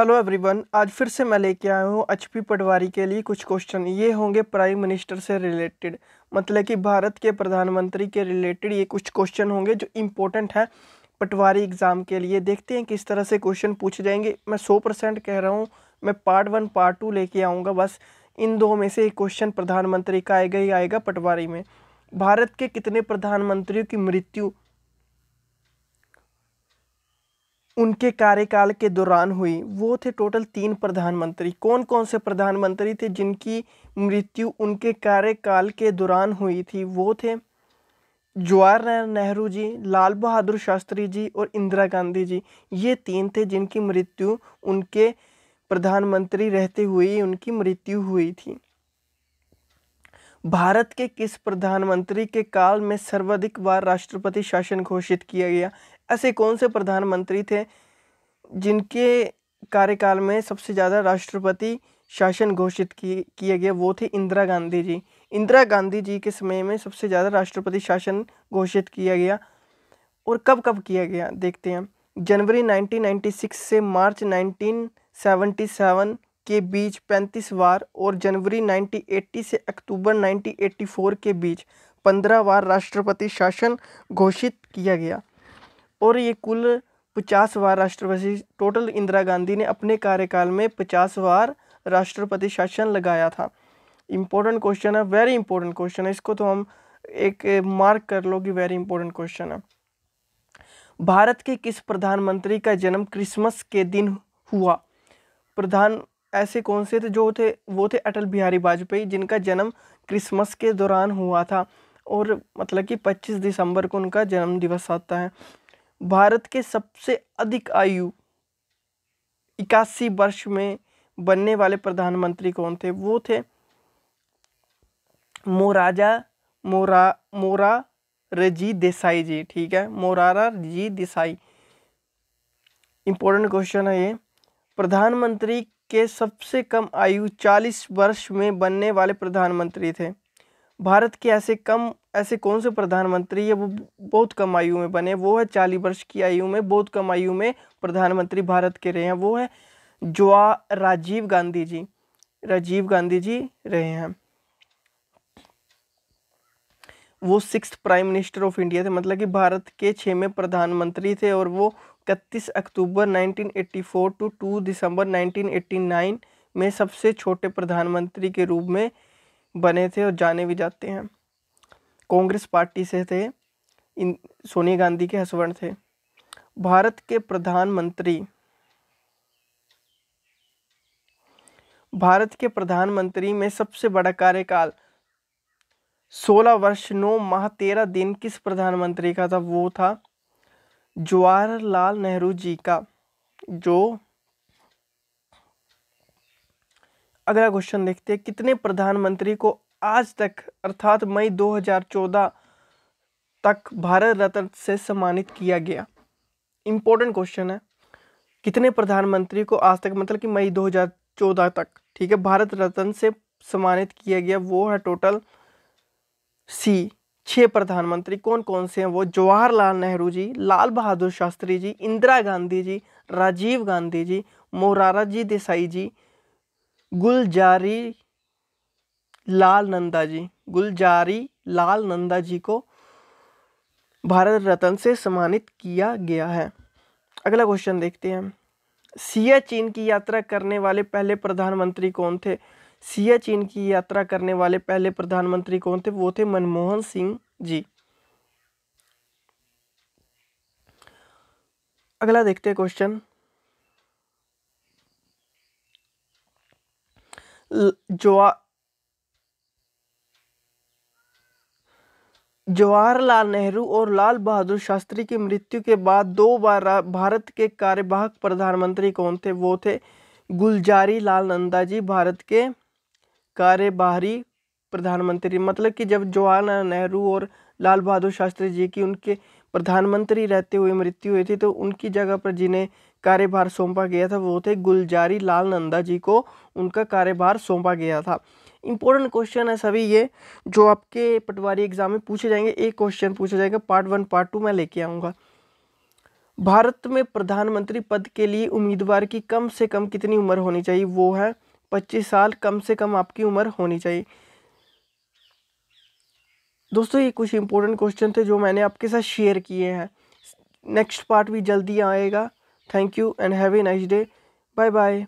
Hello everyone आज फिर से मैं लेके आया हूँ एच पी पटवारी के लिए कुछ क्वेश्चन ये होंगे प्राइम मिनिस्टर से रिलेटेड मतलब कि भारत के प्रधानमंत्री के रिलेटेड ये कुछ क्वेश्चन होंगे जो इम्पोर्टेंट है पटवारी एग्ज़ाम के लिए। देखते हैं किस तरह से क्वेश्चन पूछे जाएँगे। मैं सौ परसेंट कह रहा हूँ, मैं पार्ट वन पार्ट टू लेके आऊँगा बस। इन दो में से एक क्वेश्चन प्रधानमंत्री का आएगा ही आएगा पटवारी में। भारत के कितने प्रधानमंत्रियों की मृत्यु उनके कार्यकाल के दौरान हुई। वो थे टोटल तीन प्रधानमंत्री। कौन कौन से प्रधानमंत्री थे जिनकी मृत्यु उनके कार्यकाल के दौरान हुई थी? वो थे जवाहरलाल नेहरू जी, लाल बहादुर शास्त्री जी और इंदिरा गांधी जी। ये तीन थे जिनकी मृत्यु उनके प्रधानमंत्री रहते हुए उनकी मृत्यु हुई थी। भारत के किस प्रधानमंत्री के काल में सर्वाधिक बार राष्ट्रपति शासन घोषित किया गया? ऐसे कौन से प्रधानमंत्री थे जिनके कार्यकाल में सबसे ज़्यादा राष्ट्रपति शासन घोषित किया गया वो थे इंदिरा गांधी जी। इंदिरा गांधी जी के समय में सबसे ज़्यादा राष्ट्रपति शासन घोषित किया गया और कब कब किया गया? देखते हैं। जनवरी 1996 से मार्च 1977 के बीच 35 बार और जनवरी 1980 से अक्टूबर 1984 के बीच 15 बार राष्ट्रपति शासन घोषित किया गया। और ये कुल पचास बार राष्ट्रपति, टोटल इंदिरा गांधी ने अपने कार्यकाल में पचास बार राष्ट्रपति शासन लगाया था। इम्पोर्टेंट क्वेश्चन है वेरी इंपॉर्टेंट क्वेश्चन है। इसको तो हम एक मार्क कर लो कि वेरी इंपॉर्टेंट क्वेश्चन है। भारत के किस प्रधानमंत्री का जन्म क्रिसमस के दिन हुआ? प्रधान ऐसे कौन से थे जो थे? वो थे अटल बिहारी वाजपेयी, जिनका जन्म क्रिसमस के दौरान हुआ था। और मतलब कि 25 दिसंबर को उनका जन्म दिवस आता है। भारत के सबसे अधिक आयु इक्यासी वर्ष में बनने वाले प्रधानमंत्री कौन थे? वो थे मोराजा, मोरा मोरा रज़ी देसाई जी, ठीक है? मोरारा जी देसाई। इंपॉर्टेंट क्वेश्चन है ये। प्रधानमंत्री के सबसे कम आयु 40 वर्ष में बनने वाले प्रधानमंत्री थे। भारत के ऐसे कम, ऐसे कौन से प्रधानमंत्री है? वो बहुत कम आयु में बने, वो है चालीस वर्ष की आयु में, बहुत कम आयु में प्रधानमंत्री भारत के रहे हैं, वो है जोआ राजीव गांधी जी, राजीव गांधी जी रहे हैं। वो six prime minister of India थे मतलब कि भारत के छवें प्रधानमंत्री थे और वो इकतीस अक्टूबर 1984 टू 2 दिसंबर 1989 में सबसे छोटे प्रधानमंत्री के रूप में बने थे और जाने भी जाते हैं। कांग्रेस पार्टी से थे, इन सोनिया गांधी के हस्बैंड थे। भारत के प्रधानमंत्री, भारत के प्रधानमंत्री में सबसे बड़ा कार्यकाल 16 वर्ष 9 माह 13 दिन किस प्रधानमंत्री का था? वो था जवाहरलाल नेहरू जी का, जो अगला क्वेश्चन देखते हैं, कितने प्रधानमंत्री को आज तक, अर्थात मई 2014 तक, भारत रत्न से सम्मानित किया गया? इम्पोर्टेंट क्वेश्चन है। कितने प्रधानमंत्री को आज तक मतलब कि मई 2014 तक, ठीक है, भारत रत्न से सम्मानित किया गया? वो है टोटल सी छह प्रधानमंत्री। कौन कौन से हैं वो? जवाहरलाल नेहरू जी, लाल बहादुर शास्त्री जी, इंदिरा गांधी जी, राजीव गांधी जी मोरारा जी देसाई जी गुलजारी लाल नंदा जी। गुलजारी लाल नंदा जी को भारत रत्न से सम्मानित किया गया है। अगला क्वेश्चन देखते हैं सिया चीन की यात्रा करने वाले पहले प्रधानमंत्री कौन थे? सिया चीन की यात्रा करने वाले पहले प्रधानमंत्री कौन थे? वो थे मनमोहन सिंह जी। अगला देखते हैं क्वेश्चन जवा जवाहरलाल नेहरू और लाल बहादुर शास्त्री की मृत्यु के बाद दो बार भारत के कार्यवाहक प्रधानमंत्री कौन थे? वो थे गुलजारी लाल नंदा जी भारत के कार्यवाही प्रधानमंत्री। मतलब कि जब जवाहरलाल नेहरू और लाल बहादुर शास्त्री जी की उनके प्रधानमंत्री रहते हुए मृत्यु हुई थी तो उनकी जगह पर जिन्हें कार्यभार सौंपा गया था, वो थे गुलजारी लाल नंदा जी को उनका कार्यभार सौंपा गया था। इंपॉर्टेंट क्वेश्चन है सभी ये, जो आपके पटवारी एग्ज़ाम में पूछे जाएँगे। एक क्वेश्चन पूछा जाएगा पार्ट वन पार्ट टू मैं लेके आऊँगा। भारत में प्रधानमंत्री पद के लिए उम्मीदवार की कम से कम कितनी उम्र होनी चाहिए? वो है पच्चीस साल, कम से कम आपकी उम्र होनी चाहिए। दोस्तों, ये कुछ इंपॉर्टेंट क्वेश्चन थे जो मैंने आपके साथ शेयर किए हैं। नेक्स्ट पार्ट भी जल्दी आएगा। Thank you and have a nice day bye bye